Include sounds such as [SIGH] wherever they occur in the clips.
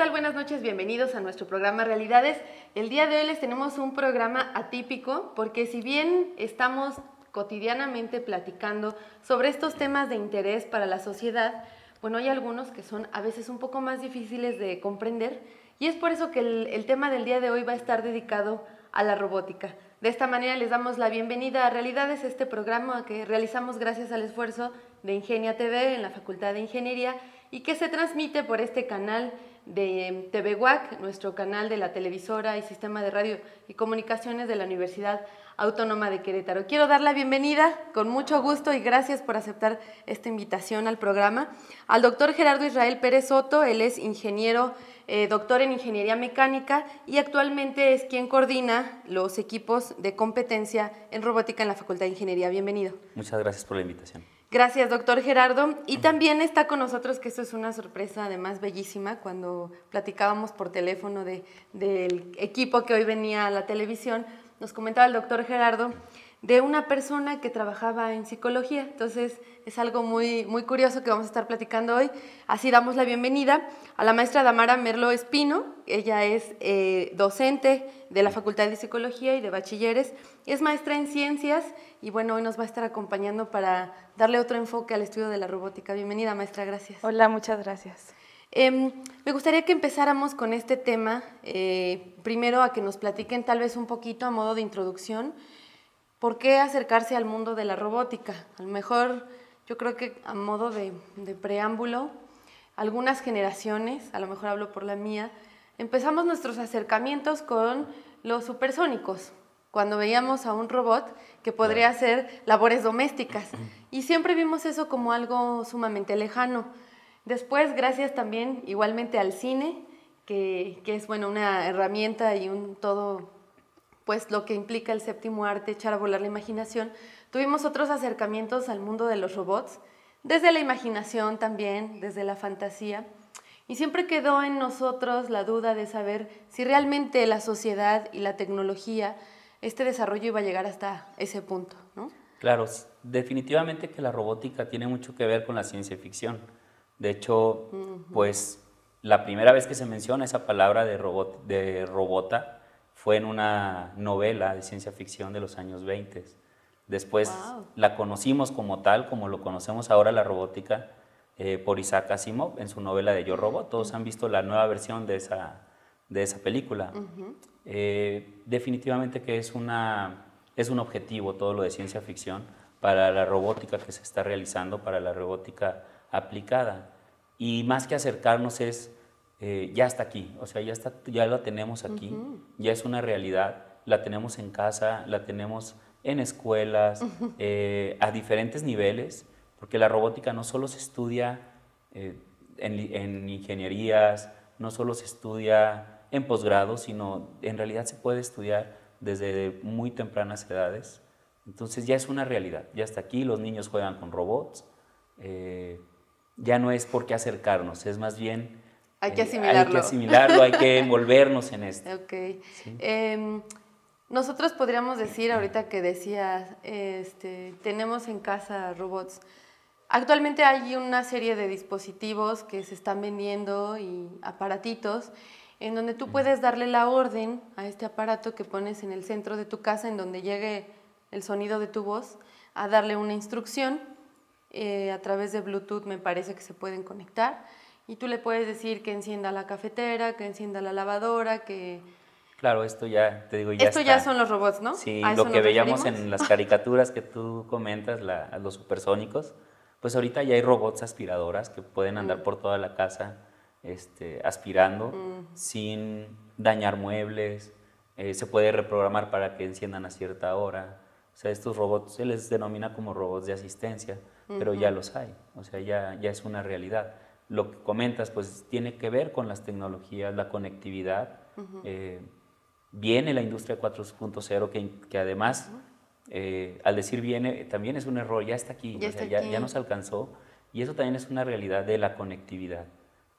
tal? Buenas noches, bienvenidos a nuestro programa Realidades. El día de hoy les tenemos un programa atípico porque si bien estamos cotidianamente platicando sobre estos temas de interés para la sociedad, bueno, hay algunos que son a veces un poco más difíciles de comprender y es por eso que el, tema del día de hoy va a estar dedicado a la robótica. De esta manera les damos la bienvenida a Realidades, este programa que realizamos gracias al esfuerzo de Ingenia TV en la Facultad de Ingeniería y que se transmite por este canal de TV nuestro canal de la televisora y sistema de radio y comunicaciones de la Universidad Autónoma de Querétaro. Quiero dar la bienvenida con mucho gusto y gracias por aceptar esta invitación al programa al doctor Gerardo Israel Pérez Soto. Él es ingeniero, eh, doctor en ingeniería mecánica y actualmente es quien coordina los equipos de competencia en robótica en la Facultad de Ingeniería. Bienvenido. Muchas gracias por la invitación. Gracias, doctor Gerardo. Y también está con nosotros, que esto es una sorpresa además bellísima, cuando platicábamos por teléfono de, del equipo que hoy venía a la televisión, nos comentaba el doctor Gerardo de una persona que trabajaba en psicología. Entonces es algo muy, muy curioso que vamos a estar platicando hoy. Así damos la bienvenida a la maestra Damara Merlo Espino. Ella es eh, docente de la Facultad de Psicología y de Bachilleres. Es maestra en ciencias y bueno, hoy nos va a estar acompañando para darle otro enfoque al estudio de la robótica. Bienvenida maestra, gracias. Hola, muchas gracias. Em, me gustaría que empezáramos con este tema, eh, primero a que nos platiquen tal vez un poquito a modo de introducción, por qué acercarse al mundo de la robótica. A lo mejor yo creo que a modo de, de preámbulo, algunas generaciones, a lo mejor hablo por la mía, empezamos nuestros acercamientos con los supersónicos, cuando veíamos a un robot que podría hacer labores domésticas. Y siempre vimos eso como algo sumamente lejano. Después, gracias también igualmente al cine, que, es bueno, una herramienta y un todo, pues lo que implica el séptimo arte, echar a volar la imaginación, tuvimos otros acercamientos al mundo de los robots, desde la imaginación también, desde la fantasía. Y siempre quedó en nosotros la duda de saber si realmente la sociedad y la tecnología, este desarrollo iba a llegar hasta ese punto, ¿no? Claro, definitivamente que la robótica tiene mucho que ver con la ciencia ficción. De hecho, pues la primera vez que se menciona esa palabra de, robot, de robota fue en una novela de ciencia ficción de los años 20. Después la conocimos como tal, como lo conocemos ahora la robótica, eh, por Isaac Asimov en su novela de Yo Robot. Todos han visto la nueva versión de esa, de esa película. Eh, definitivamente que es, una, es un objetivo todo lo de ciencia ficción para la robótica que se está realizando, para la robótica aplicada. Y más que acercarnos es, eh, ya está aquí, o sea, ya, está, ya la tenemos aquí, ya es una realidad, la tenemos en casa, la tenemos en escuelas, [LAUGHS] eh, a diferentes niveles, porque la robótica no solo se estudia eh, en, en, ingenierías, no solo se estudia en posgrado, sino en realidad se puede estudiar desde muy tempranas edades. Entonces ya es una realidad, ya está aquí, los niños juegan con robots, ya no es por qué acercarnos, es más bien... Hay que asimilarlo. Eh, hay que asimilarlo, hay que [LAUGHS] envolvernos en esto. Ok. Em, nosotros podríamos decir, ahorita que decías, este, tenemos en casa robots. Actualmente hay una serie de dispositivos que se están vendiendo y aparatitos en donde tú puedes darle la orden a este aparato que pones en el centro de tu casa, en donde llegue el sonido de tu voz, a darle una instrucción eh, a través de Bluetooth me parece que se pueden conectar y tú le puedes decir que encienda la cafetera, que encienda la lavadora, que... Claro, esto ya, te digo, ya Esto ya son los robots, ¿no? Sí, lo que veíamos en las caricaturas que tú comentas, los supersónicos, pues ahorita ya hay robots aspiradoras que pueden andar mm. por toda la casa este, aspirando mm. sin dañar muebles, eh, se puede reprogramar para que enciendan a cierta hora. O sea, estos robots se les denomina como robots de asistencia pero ya los hay, o sea, ya, ya es una realidad. Lo que comentas, pues tiene que ver con las tecnologías, la conectividad. Eh, viene la industria 4.0, que, que, además, eh, al decir viene, también es un error, ya está aquí, ya, ya, nos alcanzó, y eso también es una realidad de la conectividad.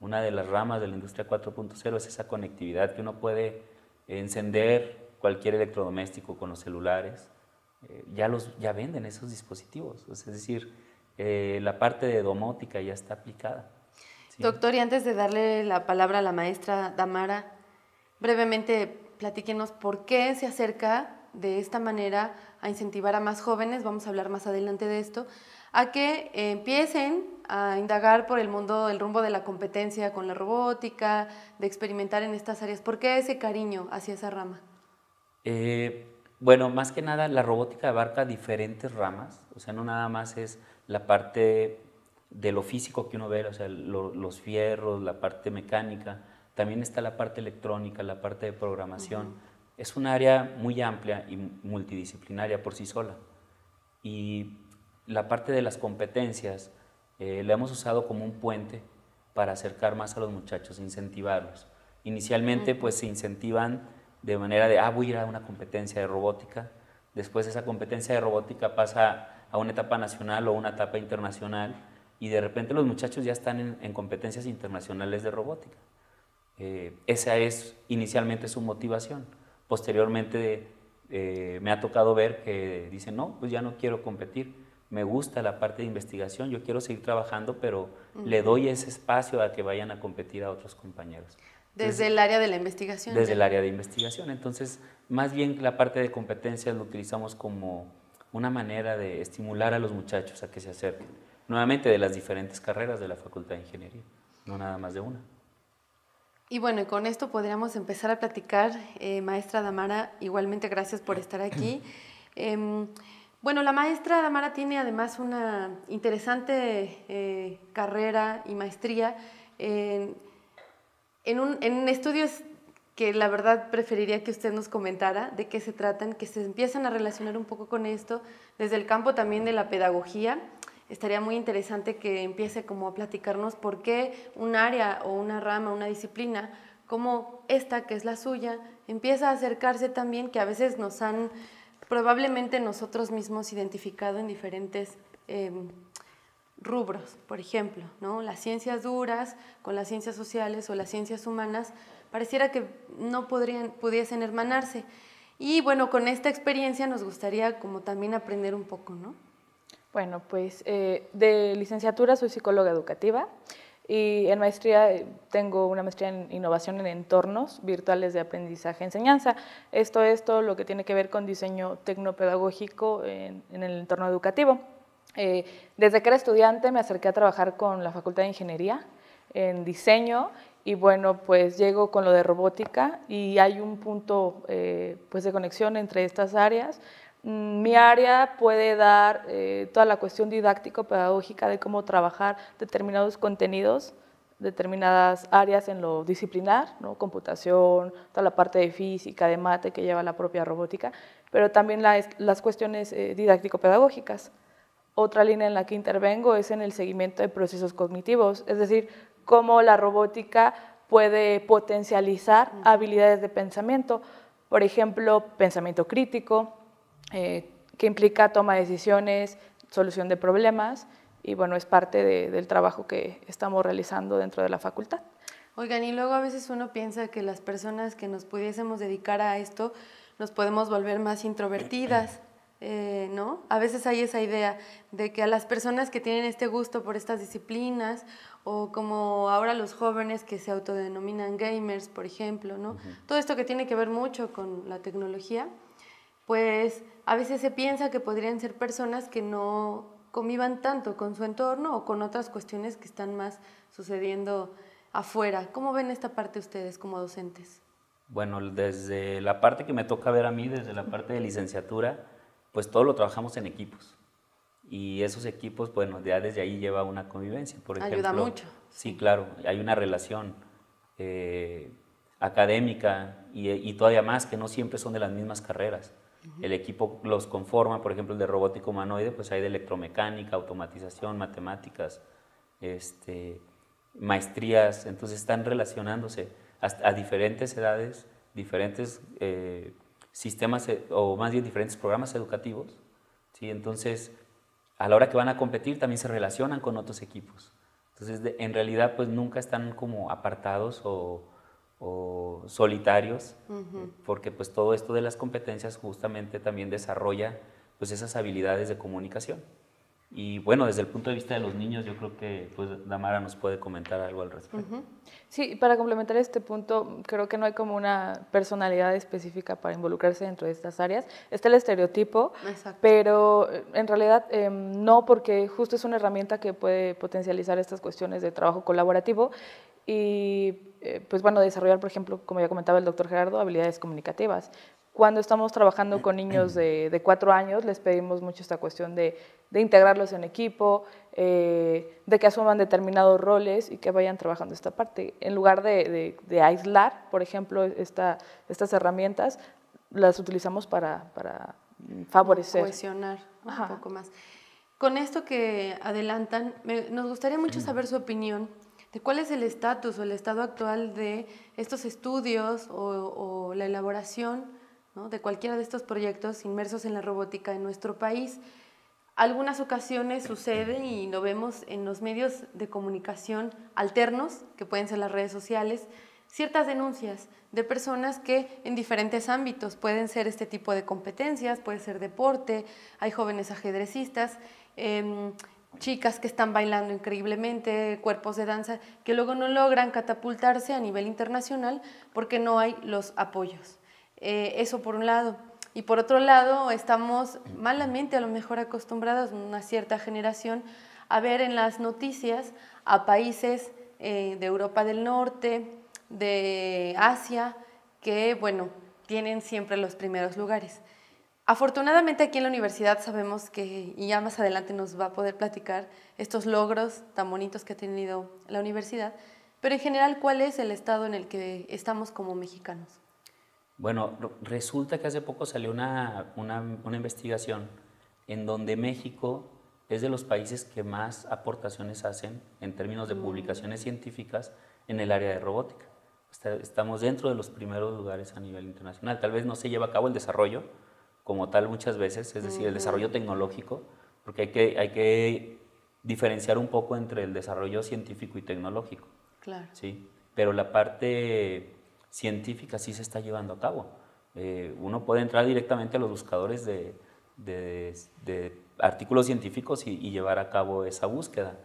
Una de las ramas de la industria 4.0 es esa conectividad que uno puede encender cualquier electrodoméstico con los celulares. Eh, ya, los, ya venden esos dispositivos, es decir, eh, la parte de domótica ya está aplicada. Doctor, y antes de darle la palabra a la maestra Damara, brevemente platíquenos por qué se acerca de esta manera a incentivar a más jóvenes, vamos a hablar más adelante de esto, a que empiecen a indagar por el mundo, el rumbo de la competencia con la robótica, de experimentar en estas áreas. ¿Por qué ese cariño hacia esa rama? Eh, bueno, más que nada la robótica abarca diferentes ramas, o sea, no nada más es la parte de lo físico que uno ve, o sea, los fierros, la parte mecánica, también está la parte electrónica, la parte de programación. Es un área muy amplia y multidisciplinaria por sí sola. Y la parte de las competencias eh, la hemos usado como un puente para acercar más a los muchachos, incentivarlos. Inicialmente, pues se incentivan de manera de, ah, voy a ir a una competencia de robótica. Después esa competencia de robótica pasa a una etapa nacional o una etapa internacional y de repente los muchachos ya están en, competencias internacionales de robótica. Eh, esa es inicialmente su motivación. Posteriormente eh, me ha tocado ver que dicen, no, pues ya no quiero competir, me gusta la parte de investigación, yo quiero seguir trabajando, pero le doy ese espacio a que vayan a competir a otros compañeros. Desde el área de la investigación. Desde el área de investigación. Entonces, más bien la parte de competencias lo utilizamos como una manera de estimular a los muchachos a que se acerquen. Nuevamente de las diferentes carreras de la Facultad de Ingeniería, no nada más de una. Y bueno, con esto podríamos empezar a platicar. Eh, maestra Damara, igualmente gracias por estar aquí. [CLEARS THROAT] Em, bueno, la maestra Damara tiene además una interesante eh, carrera y maestría en en, estudios que la verdad preferiría que usted nos comentara de qué se tratan, que se empiezan a relacionar un poco con esto desde el campo también de la pedagogía. Estaría muy interesante que empiece como a platicarnos por qué un área o una rama, una disciplina como esta, que es la suya, empieza a acercarse también, que a veces nos han probablemente nosotros mismos identificado en diferentes em, rubros, por ejemplo, ¿no? las ciencias duras con las ciencias sociales o las ciencias humanas, pareciera que no podrían, pudiesen hermanarse. Y bueno, con esta experiencia nos gustaría como también aprender un poco, ¿no? Bueno, pues eh, de licenciatura soy psicóloga educativa y en maestría eh, tengo una maestría en innovación en entornos virtuales de aprendizaje-enseñanza. Esto es todo lo que tiene que ver con diseño tecnopedagógico en el entorno educativo. Eh, desde que era estudiante me acerqué a trabajar con la Facultad de Ingeniería en diseño y bueno, pues llego con lo de robótica y hay un punto eh, pues de conexión entre estas áreas. Mm, mi área puede dar eh, toda la cuestión didáctico-pedagógica de cómo trabajar determinados contenidos, determinadas áreas en lo disciplinar, ¿no? computación, toda la parte de física, de mate que lleva la propia robótica, pero también las cuestiones didáctico-pedagógicas. Otra línea en la que intervengo es en el seguimiento de procesos cognitivos, es decir, cómo la robótica puede potencializar habilidades de pensamiento, por ejemplo, pensamiento crítico, eh, que implica toma de decisiones, solución de problemas, y bueno, es parte del trabajo que estamos realizando dentro de la facultad. Oigan, y luego a veces uno piensa que las personas que nos pudiésemos dedicar a esto nos podemos volver más introvertidas. Eh, ¿no? A veces hay esa idea de que a las personas que tienen este gusto por estas disciplinas, o como ahora los jóvenes que se autodenominan gamers, por ejemplo, ¿no? Todo esto que tiene que ver mucho con la tecnología, pues a veces se piensa que podrían ser personas que no convivan tanto con su entorno o con otras cuestiones que están más sucediendo afuera. ¿Cómo ven esta parte ustedes como docentes? Bueno, desde la parte que me toca ver a mí, desde la parte de licenciatura, pues todo lo trabajamos en equipos. Y esos equipos, bueno, ya desde ahí lleva una convivencia. Por Ayuda mucho. Sí, claro, hay una relación eh, académica y, todavía más que no siempre son de las mismas carreras. El equipo los conforma, por ejemplo, el de robótico humanoide, pues hay de electromecánica, automatización, matemáticas, este, maestrías, entonces están relacionándose a diferentes edades, diferentes eh, sistemas, e, o más bien diferentes programas educativos, ¿sí? Entonces, a la hora que van a competir también se relacionan con otros equipos. Entonces, en realidad, pues nunca están como apartados o, solitarios, porque pues todo esto de las competencias justamente también desarrolla pues esas habilidades de comunicación. Y bueno, desde el punto de vista de los niños, yo creo que pues, Damara nos puede comentar algo al respecto. Sí, para complementar este punto, creo que no hay como una personalidad específica para involucrarse dentro de estas áreas. Está el estereotipo, pero eh, en realidad em, no, porque justo es una herramienta que puede potencializar estas cuestiones de trabajo colaborativo y, eh, pues bueno, desarrollar, por ejemplo, como ya comentaba el doctor Gerardo, habilidades comunicativas. Cuando estamos trabajando con niños [CLEARS THROAT] de, cuatro años, les pedimos mucho esta cuestión de, integrarlos en equipo, eh, de que asuman determinados roles y que vayan trabajando esta parte. En lugar de, aislar, por ejemplo, esta, estas herramientas, las utilizamos para, para favorecer. Cohesionar un poco más. Con esto que adelantan, nos gustaría mucho saber su opinión de cuál es el estatus o el estado actual de estos estudios o, o la elaboración de cualquiera de estos proyectos inmersos en la robótica en nuestro país. Algunas ocasiones sucede y lo vemos en los medios de comunicación alternos, que pueden ser las redes sociales, ciertas denuncias de personas que en diferentes ámbitos pueden ser este tipo de competencias, puede ser deporte, hay jóvenes ajedrecistas, em, chicas que están bailando increíblemente, cuerpos de danza, que luego no logran catapultarse a nivel internacional porque no hay los apoyos. Eh, eso por un lado. Y por otro lado, estamos malamente a lo mejor acostumbrados, una cierta generación, a ver en las noticias a países eh, de Europa del Norte, de Asia, que, bueno, tienen siempre los primeros lugares. Afortunadamente aquí en la universidad sabemos que, y ya más adelante nos va a poder platicar, estos logros tan bonitos que ha tenido la universidad, pero en general, ¿cuál es el estado en el que estamos como mexicanos? Bueno, resulta que hace poco salió una, investigación en donde México es de los países que más aportaciones hacen en términos de mm. publicaciones científicas en el área de robótica. Estamos dentro de los primeros lugares a nivel internacional. Tal vez no se lleva a cabo el desarrollo como tal muchas veces, es decir, el desarrollo tecnológico, porque hay que, hay que diferenciar un poco entre el desarrollo científico y tecnológico. Claro. ¿sí? Pero la parte científica sí se está llevando a cabo. Eh, uno puede entrar directamente a los buscadores de, artículos científicos y, llevar a cabo esa búsqueda.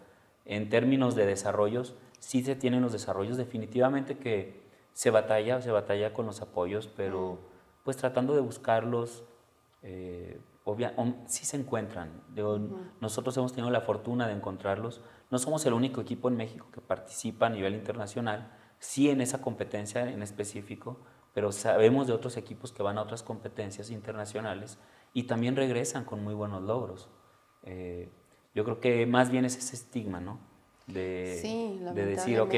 En términos de desarrollos, sí se tienen los desarrollos definitivamente que se batalla, se batalla con los apoyos, pero pues tratando de buscarlos, eh, sí se encuentran. Nosotros hemos tenido la fortuna de encontrarlos. No somos el único equipo en México que participa a nivel internacional, sí en esa competencia en específico, pero sabemos de otros equipos que van a otras competencias internacionales y también regresan con muy buenos logros. Eh, yo creo que más bien es ese estigma, ¿no? De, de decir, ok,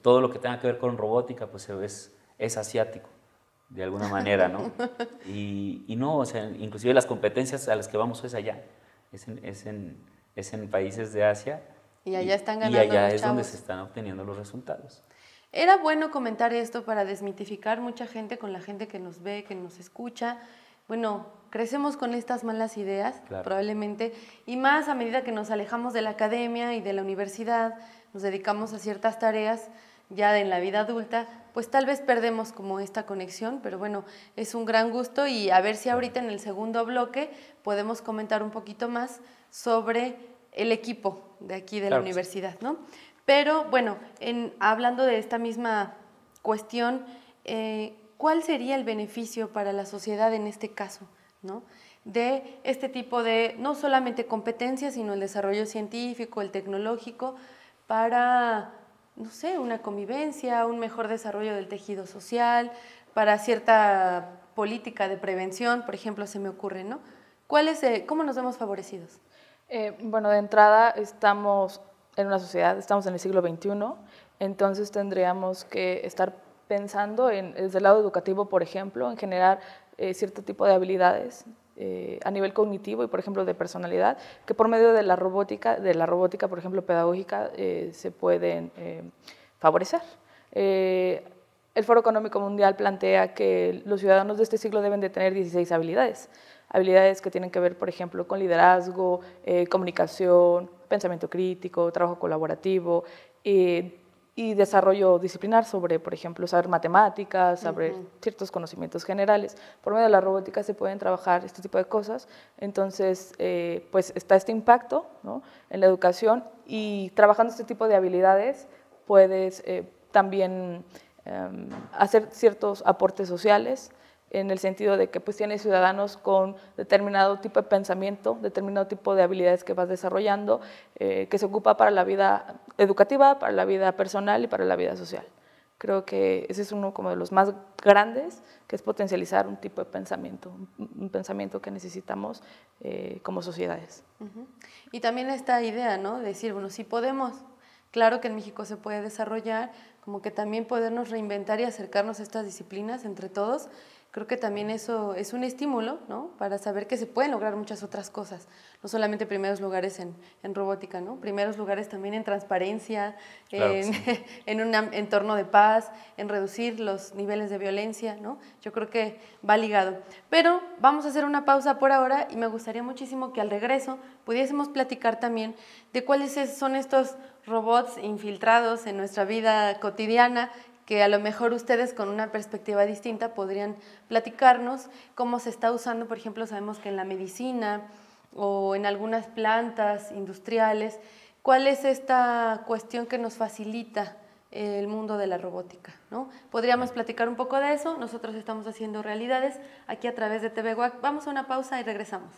todo lo que tenga que ver con robótica, pues es, es asiático, de alguna manera, ¿no? [LAUGHS] y, y, no, o sea, inclusive las competencias a las que vamos es allá, es en, es en, es en países de Asia. Y allá están ganando. Y allá es donde se están obteniendo los resultados. Era bueno comentar esto para desmitificar mucha gente con la gente que nos ve, que nos escucha. Bueno, crecemos con estas malas ideas, probablemente, y más a medida que nos alejamos de la academia y de la universidad, nos dedicamos a ciertas tareas ya en la vida adulta, pues tal vez perdemos como esta conexión, pero bueno, es un gran gusto y a ver si ahorita en el segundo bloque podemos comentar un poquito más sobre el equipo de aquí de la universidad, ¿no? Pero bueno, en, hablando de esta misma cuestión, eh, ¿cuál sería el beneficio para la sociedad en este caso? ¿no? de este tipo de, no solamente competencias, sino el desarrollo científico, el tecnológico, para, no sé, una convivencia, un mejor desarrollo del tejido social, para cierta política de prevención, por ejemplo, se me ocurre, ¿no? ¿Cuál eh, ¿Cómo nos vemos favorecidos? Eh, bueno, de entrada estamos en una sociedad, estamos en el siglo XXI, entonces tendríamos que estar pensando en, desde el lado educativo, por ejemplo, en generar eh, cierto tipo de habilidades eh, a nivel cognitivo y, por ejemplo, de personalidad, que por medio de la robótica, de la robótica, por ejemplo, pedagógica, eh, se pueden favorecer. el Foro Económico Mundial plantea que los ciudadanos de este siglo deben de tener 16 habilidades, habilidades que tienen que ver, por ejemplo, con liderazgo, comunicación, pensamiento crítico, trabajo colaborativo. y y desarrollo disciplinar sobre, por ejemplo, saber matemáticas, saber ciertos conocimientos generales. Por medio de la robótica se pueden trabajar este tipo de cosas. Entonces, eh, pues está este impacto en la educación y trabajando este tipo de habilidades puedes eh, también em, hacer ciertos aportes sociales en el sentido de que pues tienes ciudadanos con determinado tipo de pensamiento, determinado tipo de habilidades que vas desarrollando, eh, que se ocupa para la vida educativa, para la vida personal y para la vida social. Creo que ese es uno como de los más grandes, que es potencializar un tipo de pensamiento, un pensamiento que necesitamos eh, como sociedades. Y también esta idea, ¿no? De decir, bueno, si podemos, claro que en México se puede desarrollar, como que también podernos reinventar y acercarnos a estas disciplinas entre todos creo que también eso es un estímulo, ¿no? Para saber que se pueden lograr muchas otras cosas, no solamente primeros lugares en, en robótica, ¿no? Primeros lugares también en transparencia, en, [LAUGHS] en, un entorno de paz, en reducir los niveles de violencia, ¿no? Yo creo que va ligado. Pero vamos a hacer una pausa por ahora y me gustaría muchísimo que al regreso pudiésemos platicar también de cuáles son estos robots infiltrados en nuestra vida cotidiana que a lo mejor ustedes con una perspectiva distinta podrían platicarnos cómo se está usando, por ejemplo, sabemos que en la medicina o en algunas plantas industriales, ¿cuál es esta cuestión que nos facilita el mundo de la robótica? ¿no? Podríamos platicar un poco de eso, nosotros estamos haciendo realidades aquí a través de TV Vamos a una pausa y regresamos.